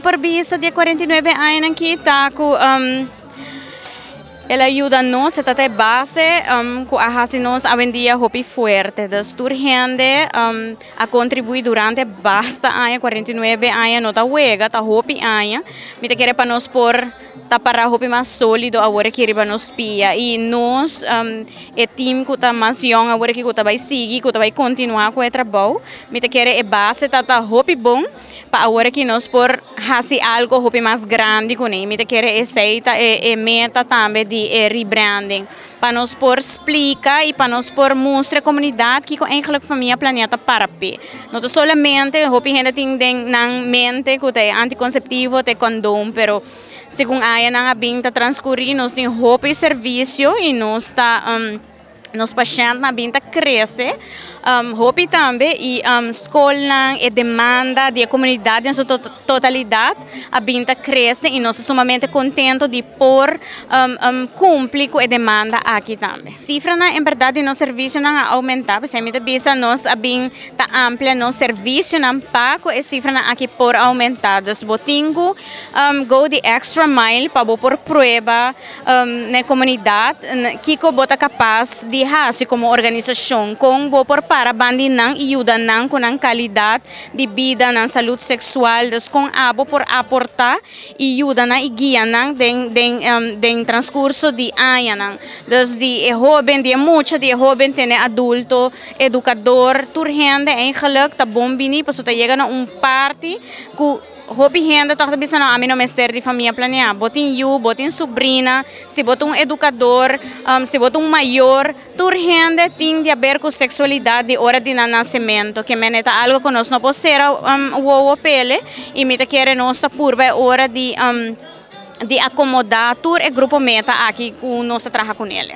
por visa de 49 anos aqui, tá com um, ela ajuda nós, esta é base, um, que a a dia hopi forte, das turhende um, a contribuir durante basta anos, 49 anos, não tá huega, tá hopi anos, me te quer para nós por tá para hopi mais sólido agora que riba nos pia e nós um, é time que tá mais young agora que tá vai seguir, que tá vai continuar com o trabalho, me te quer é base tá tá hopi bom, para agora que nós por fazer algo hopi mais grande com ele, me te quer é seita é, é meta também de é rebranding para nós por explicar e para nós por mostrar a comunidade que eigenlijk família planeta para pé. Não solamente hopi gente tem na mente que é anticonceptivo, tem condom, pero segundo a nga binta transcorrer nos tem roupa e serviço e nós está um, nos pacientes na binta cresce um, hopi também e um, escola e demanda da comunidade em sua to totalidade a binta cresce e nós sumamente contentes de por um, um, cumprir com a demanda aqui também. Cifra na em verdade no serviço não aumentar, porque a bisa nós a binta ampla no serviço não pago e cifra na aqui por aumentados. Botingo um, go the extra mile para por prova um, na comunidade que bota capaz de fazer como organização com por para bandi nang iuda nang com a qualidade de vida na saúde sexual des com abo por aportar e ajuda na e guia nang den den um, den transcurso de ano nang des de jovem de muita de jovem tem adulto educador turhende eigenlijk ta bom bini paso ta chega na um parte ku Hobi renda toca bisa na amin no ministério de família planear. Botin you, botin sobrina, se botar um educador, um, se botar um maior, tur renda tem de haver com sexualidade hora de nascimento, que meneta algo que nós não podemos um, o pele e me quer nossa purba hora de um, de acomodar tur e grupo meta aqui com nossa traja com ele.